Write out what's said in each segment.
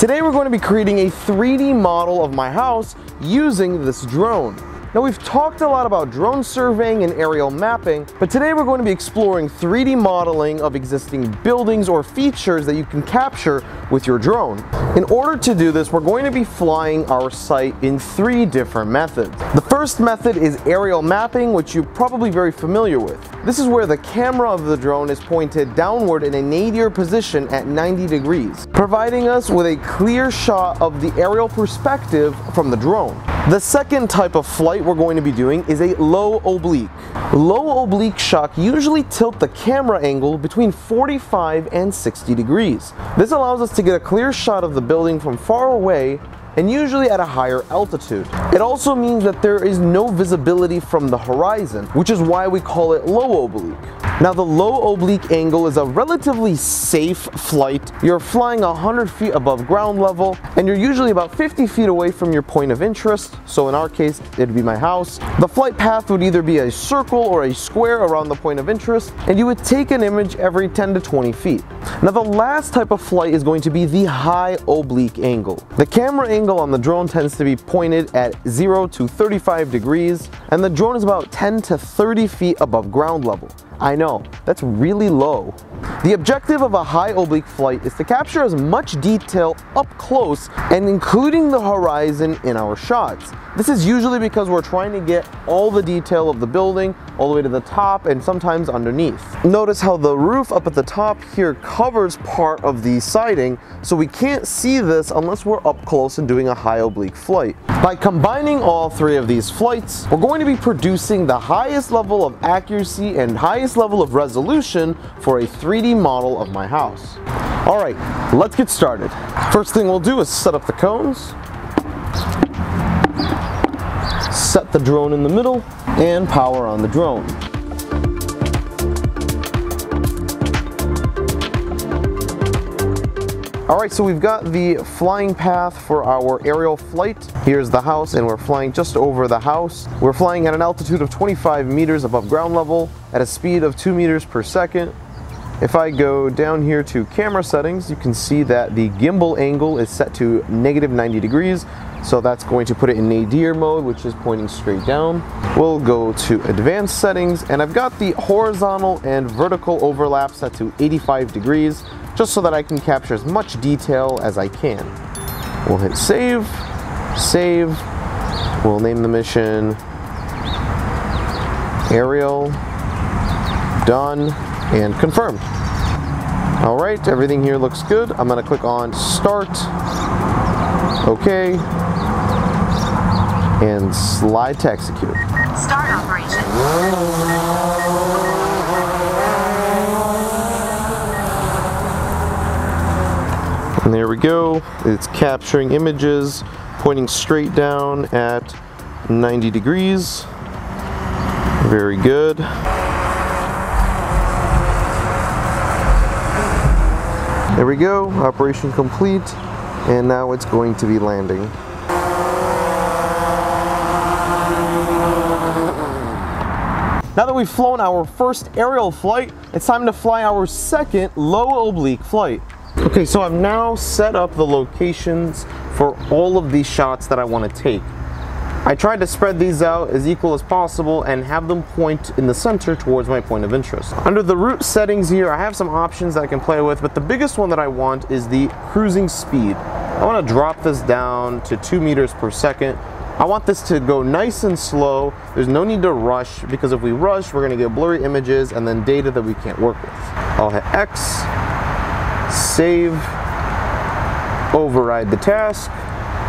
Today we're going to be creating a 3D model of my house using this drone. Now we've talked a lot about drone surveying and aerial mapping, but today we're going to be exploring 3D modeling of existing buildings or features that you can capture with your drone. In order to do this, we're going to be flying our site in three different methods. The first method is aerial mapping, which you're probably very familiar with. This is where the camera of the drone is pointed downward in a nadir position at 90 degrees, providing us with a clear shot of the aerial perspective from the drone. The second type of flight we're going to be doing is a low oblique. Low oblique shot usually tilt the camera angle between 45 and 60 degrees. This allows us to get a clear shot of the building from far away and usually at a higher altitude. It also means that there is no visibility from the horizon, which is why we call it low oblique. Now the low oblique angle is a relatively safe flight. You're flying 100 feet above ground level and you're usually about 50 feet away from your point of interest. So in our case, it'd be my house. The flight path would either be a circle or a square around the point of interest and you would take an image every 10 to 20 feet. Now the last type of flight is going to be the high oblique angle. The camera angle on the drone tends to be pointed at 0 to 35 degrees and the drone is about 10 to 30 feet above ground level. I know, that's really low. The objective of a high oblique flight is to capture as much detail up close and including the horizon in our shots. This is usually because we're trying to get all the detail of the building all the way to the top and sometimes underneath. Notice how the roof up at the top here covers part of the siding, so we can't see this unless we're up close and doing a high oblique flight. By combining all three of these flights, we're going to be producing the highest level of accuracy and highest level of resolution for a 3D model of my house. All right, let's get started. First thing we'll do is set up the cones, set the drone in the middle, and power on the drone. All right, so we've got the flying path for our aerial flight. Here's the house and we're flying just over the house. We're flying at an altitude of 25 meters above ground level at a speed of two meters per second. If I go down here to camera settings, you can see that the gimbal angle is set to negative 90 degrees. So that's going to put it in nadir mode, which is pointing straight down. We'll go to advanced settings and I've got the horizontal and vertical overlap set to 85 degrees just so that I can capture as much detail as I can. We'll hit save, save, we'll name the mission aerial, done, and confirm. All right, everything here looks good. I'm gonna click on start, okay, and slide to execute. Start operation. And there we go. It's capturing images, pointing straight down at 90 degrees. Very good. There we go, operation complete. And now it's going to be landing. Now that we've flown our first aerial flight, it's time to fly our second low oblique flight. Okay, so I've now set up the locations for all of these shots that I want to take. I tried to spread these out as equal as possible and have them point in the center towards my point of interest. Under the route settings here, I have some options that I can play with, but the biggest one that I want is the cruising speed. I want to drop this down to two meters per second. I want this to go nice and slow. There's no need to rush because if we rush, we're going to get blurry images and then data that we can't work with. I'll hit X, save, override the task.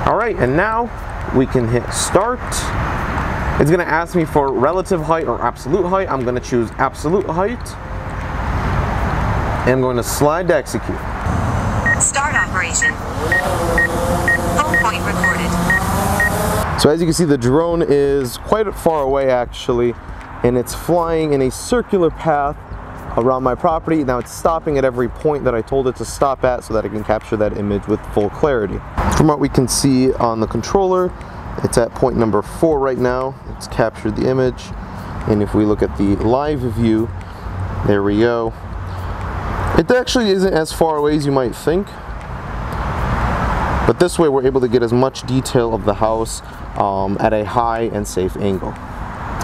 All right, and now we can hit start. It's gonna ask me for relative height or absolute height. I'm gonna choose absolute height. And I'm going to slide to execute. Start operation. Home point recorded. So as you can see, the drone is quite far away actually, and it's flying in a circular path around my property. Now it's stopping at every point that I told it to stop at so that I can capture that image with full clarity. From what we can see on the controller, it's at point number four right now. It's captured the image. And if we look at the live view, there we go. It actually isn't as far away as you might think. But this way we're able to get as much detail of the house um, at a high and safe angle.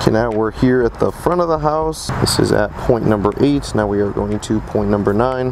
Okay, now we're here at the front of the house. This is at point number eight. Now we are going to point number nine.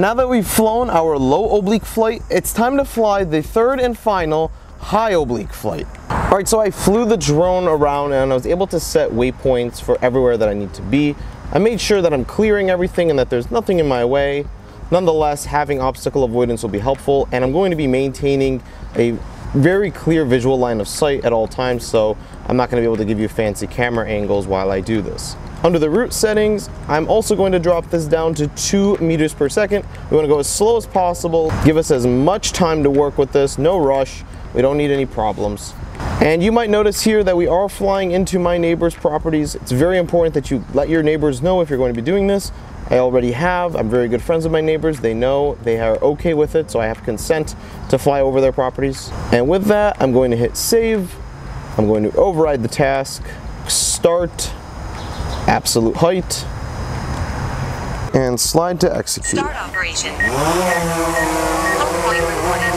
Now that we've flown our low oblique flight, it's time to fly the third and final high oblique flight. All right, so I flew the drone around and I was able to set waypoints for everywhere that I need to be. I made sure that I'm clearing everything and that there's nothing in my way. Nonetheless, having obstacle avoidance will be helpful and I'm going to be maintaining a very clear visual line of sight at all times, so I'm not gonna be able to give you fancy camera angles while I do this. Under the route settings, I'm also going to drop this down to two meters per second. We wanna go as slow as possible, give us as much time to work with this, no rush. We don't need any problems. And you might notice here that we are flying into my neighbor's properties. It's very important that you let your neighbors know if you're going to be doing this. I already have. I'm very good friends with my neighbors. They know they are okay with it, so I have consent to fly over their properties. And with that, I'm going to hit save. I'm going to override the task, start, absolute height, and slide to execute. Start operation. Home point recorded.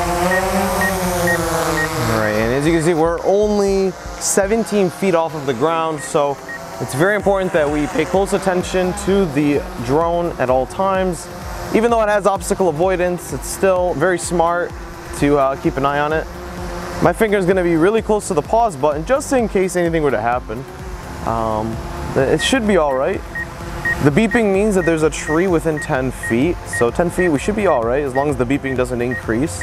All right, and as you can see, we're only 17 feet off of the ground, so it's very important that we pay close attention to the drone at all times. Even though it has obstacle avoidance, it's still very smart to uh, keep an eye on it. My finger is going to be really close to the pause button just in case anything were to happen. Um, it should be all right. The beeping means that there's a tree within 10 feet, so 10 feet we should be all right as long as the beeping doesn't increase.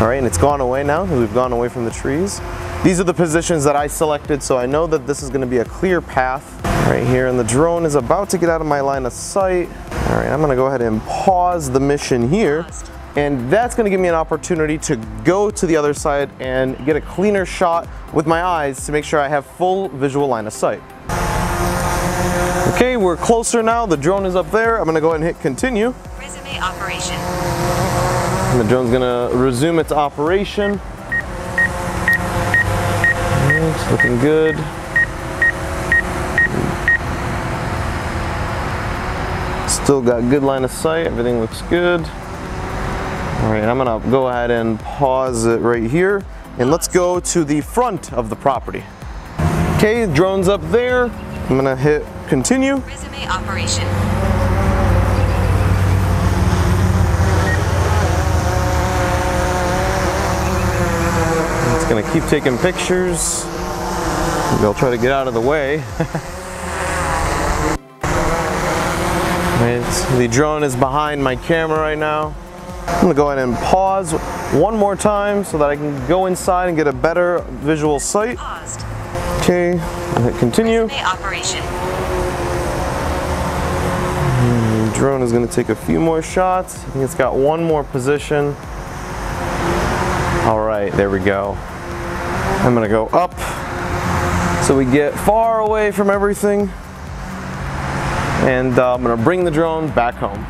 All right, and it's gone away now. We've gone away from the trees. These are the positions that I selected, so I know that this is gonna be a clear path right here, and the drone is about to get out of my line of sight. All right, I'm gonna go ahead and pause the mission here, and that's gonna give me an opportunity to go to the other side and get a cleaner shot with my eyes to make sure I have full visual line of sight. Okay, we're closer now. The drone is up there. I'm gonna go ahead and hit continue. Resume operation. And the drone's gonna resume its operation. It's looking good. Still got good line of sight, everything looks good. All right, I'm gonna go ahead and pause it right here. And let's go to the front of the property. Okay, drone's up there. I'm gonna hit continue. Resume operation. It's gonna keep taking pictures. Maybe I'll try to get out of the way. The drone is behind my camera right now. I'm gonna go ahead and pause one more time so that I can go inside and get a better visual sight. Paused. Okay, I'll hit continue. Resume operation. Hmm, the drone is gonna take a few more shots. I think it's got one more position. All right, there we go. I'm gonna go up so we get far away from everything. And uh, I'm gonna bring the drone back home.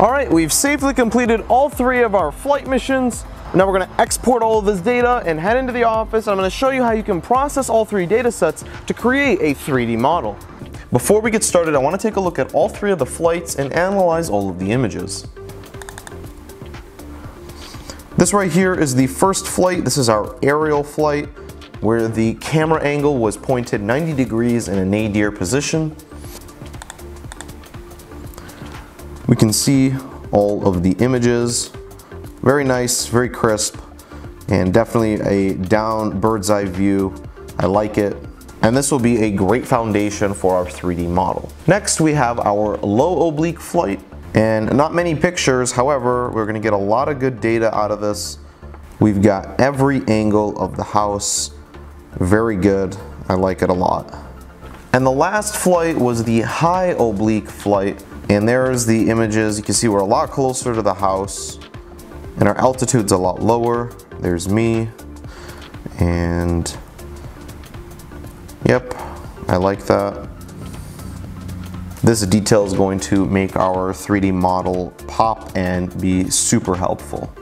All right, we've safely completed all three of our flight missions. Now we're gonna export all of this data and head into the office. I'm gonna show you how you can process all three data sets to create a 3D model. Before we get started, I wanna take a look at all three of the flights and analyze all of the images. This right here is the first flight. This is our aerial flight where the camera angle was pointed 90 degrees in a nadir position. We can see all of the images. Very nice, very crisp, and definitely a down bird's eye view. I like it. And this will be a great foundation for our 3D model. Next, we have our low oblique flight. And not many pictures, however, we're gonna get a lot of good data out of this. We've got every angle of the house. Very good, I like it a lot. And the last flight was the high oblique flight. And there's the images. You can see we're a lot closer to the house and our altitude's a lot lower. There's me and yep, I like that. This detail is going to make our 3D model pop and be super helpful.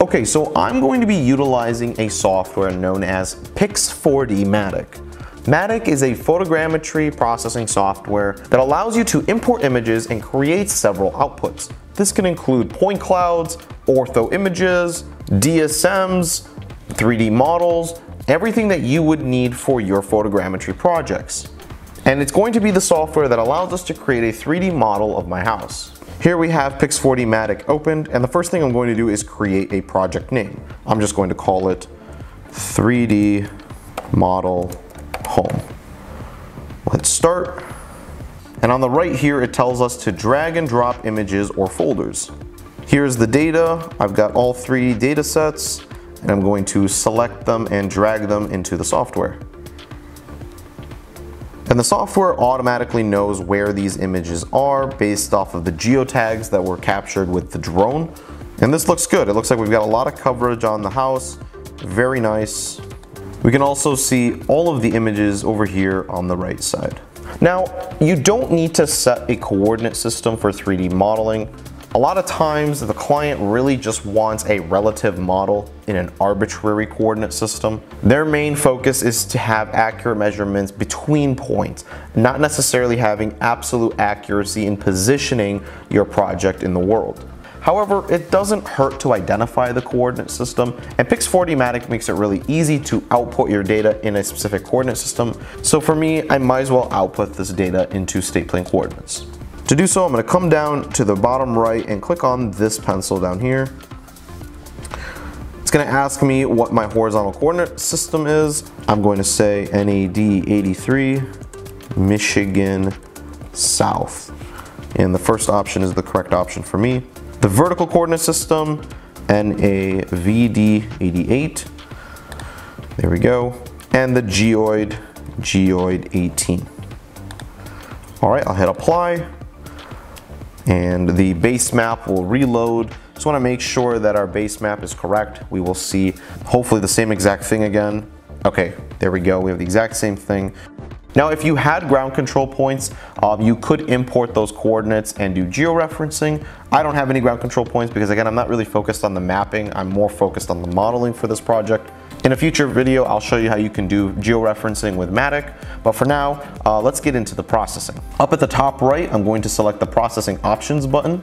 Okay, so I'm going to be utilizing a software known as Pix4Dmatic. Matic is a photogrammetry processing software that allows you to import images and create several outputs. This can include point clouds, ortho images, DSMs, 3D models, everything that you would need for your photogrammetry projects. And it's going to be the software that allows us to create a 3D model of my house. Here we have Pix4Dmatic opened, and the first thing I'm going to do is create a project name. I'm just going to call it 3D Model Home. Let's start. And on the right here, it tells us to drag and drop images or folders. Here's the data. I've got all three data sets, and I'm going to select them and drag them into the software. And the software automatically knows where these images are based off of the geotags that were captured with the drone. And this looks good. It looks like we've got a lot of coverage on the house. Very nice. We can also see all of the images over here on the right side. Now, you don't need to set a coordinate system for 3D modeling. A lot of times the client really just wants a relative model in an arbitrary coordinate system. Their main focus is to have accurate measurements between points, not necessarily having absolute accuracy in positioning your project in the world. However, it doesn't hurt to identify the coordinate system, and Pix4Dmatic makes it really easy to output your data in a specific coordinate system. So for me, I might as well output this data into state plane coordinates. To do so, I'm gonna come down to the bottom right and click on this pencil down here. It's gonna ask me what my horizontal coordinate system is. I'm going to say NAD 83, Michigan South. And the first option is the correct option for me. The vertical coordinate system, NAVD 88. There we go. And the geoid, geoid 18. All right, I'll hit apply and the base map will reload. Just wanna make sure that our base map is correct. We will see hopefully the same exact thing again. Okay, there we go. We have the exact same thing. Now, if you had ground control points, um, you could import those coordinates and do georeferencing. I don't have any ground control points because again, I'm not really focused on the mapping. I'm more focused on the modeling for this project. In a future video, I'll show you how you can do georeferencing with Matic, but for now, uh, let's get into the processing. Up at the top right, I'm going to select the processing options button,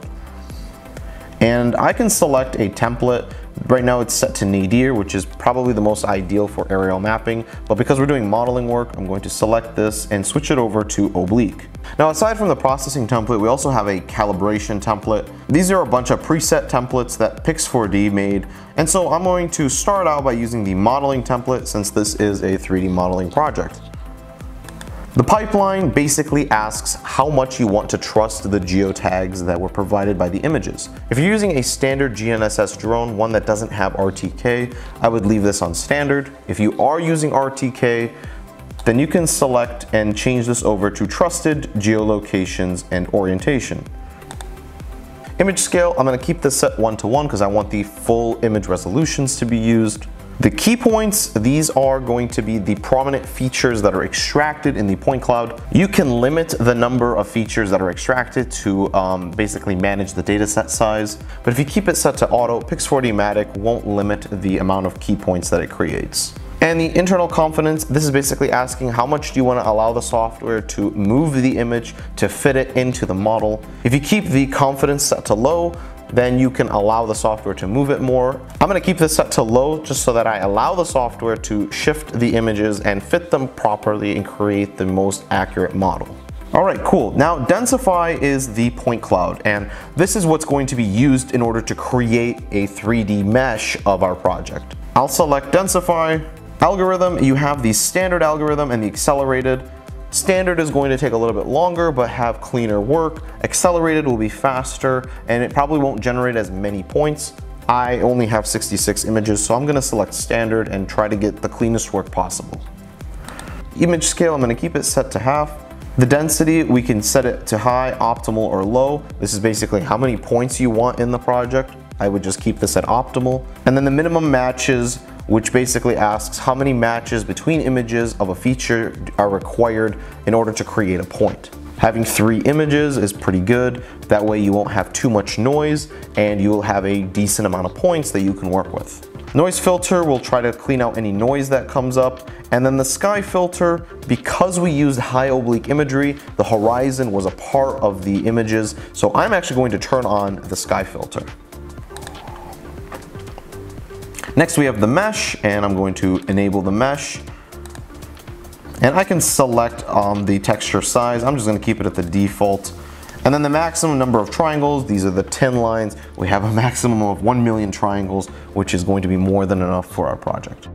and I can select a template Right now it's set to nadir, which is probably the most ideal for aerial mapping, but because we're doing modeling work, I'm going to select this and switch it over to oblique. Now aside from the processing template, we also have a calibration template. These are a bunch of preset templates that Pix4D made, and so I'm going to start out by using the modeling template since this is a 3D modeling project. The pipeline basically asks how much you want to trust the geotags that were provided by the images. If you're using a standard GNSS drone, one that doesn't have RTK, I would leave this on standard. If you are using RTK, then you can select and change this over to trusted geolocations and orientation. Image scale, I'm gonna keep this set one to one because I want the full image resolutions to be used. The key points, these are going to be the prominent features that are extracted in the point cloud. You can limit the number of features that are extracted to um, basically manage the dataset size. But if you keep it set to auto, Pix4Dmatic won't limit the amount of key points that it creates. And the internal confidence, this is basically asking how much do you want to allow the software to move the image to fit it into the model. If you keep the confidence set to low, then you can allow the software to move it more. I'm gonna keep this set to low just so that I allow the software to shift the images and fit them properly and create the most accurate model. All right, cool. Now Densify is the point cloud, and this is what's going to be used in order to create a 3D mesh of our project. I'll select Densify. Algorithm, you have the standard algorithm and the accelerated. Standard is going to take a little bit longer but have cleaner work. Accelerated will be faster and it probably won't generate as many points. I only have 66 images so I'm gonna select standard and try to get the cleanest work possible. Image scale, I'm gonna keep it set to half. The density, we can set it to high, optimal, or low. This is basically how many points you want in the project. I would just keep this at optimal. And then the minimum matches, which basically asks how many matches between images of a feature are required in order to create a point. Having three images is pretty good. That way you won't have too much noise and you'll have a decent amount of points that you can work with. Noise filter will try to clean out any noise that comes up. And then the sky filter, because we used high oblique imagery, the horizon was a part of the images. So I'm actually going to turn on the sky filter. Next we have the mesh and I'm going to enable the mesh. And I can select the texture size. I'm just gonna keep it at the default. And then the maximum number of triangles, these are the 10 lines. We have a maximum of 1 million triangles, which is going to be more than enough for our project.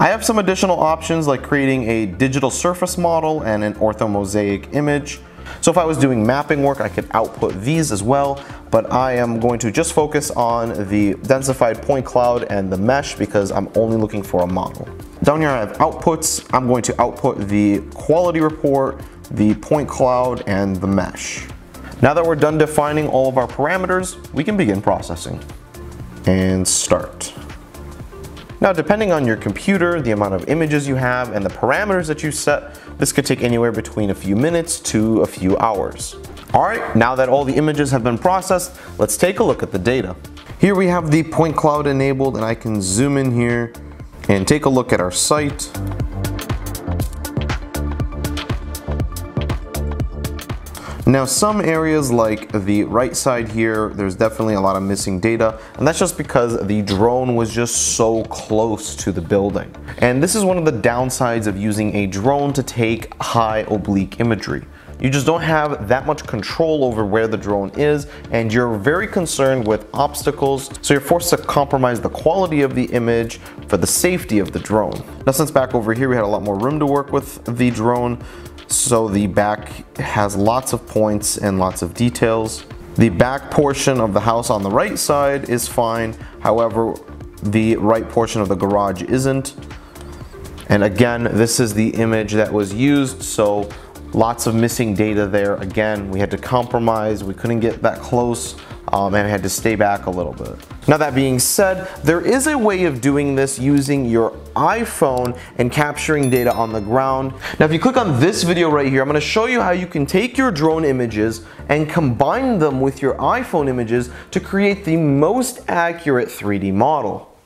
I have some additional options like creating a digital surface model and an orthomosaic image. So if I was doing mapping work, I could output these as well, but I am going to just focus on the densified point cloud and the mesh because I'm only looking for a model. Down here I have outputs. I'm going to output the quality report, the point cloud, and the mesh. Now that we're done defining all of our parameters, we can begin processing. And start. Now depending on your computer, the amount of images you have, and the parameters that you set, this could take anywhere between a few minutes to a few hours. Alright, now that all the images have been processed, let's take a look at the data. Here we have the point cloud enabled and I can zoom in here and take a look at our site. Now some areas like the right side here, there's definitely a lot of missing data and that's just because the drone was just so close to the building. And this is one of the downsides of using a drone to take high oblique imagery. You just don't have that much control over where the drone is and you're very concerned with obstacles so you're forced to compromise the quality of the image for the safety of the drone. Now since back over here we had a lot more room to work with the drone so the back has lots of points and lots of details. The back portion of the house on the right side is fine. However, the right portion of the garage isn't. And again, this is the image that was used. So lots of missing data there. Again, we had to compromise. We couldn't get that close um, and I had to stay back a little bit. Now that being said, there is a way of doing this using your iPhone and capturing data on the ground. Now if you click on this video right here, I'm gonna show you how you can take your drone images and combine them with your iPhone images to create the most accurate 3D model.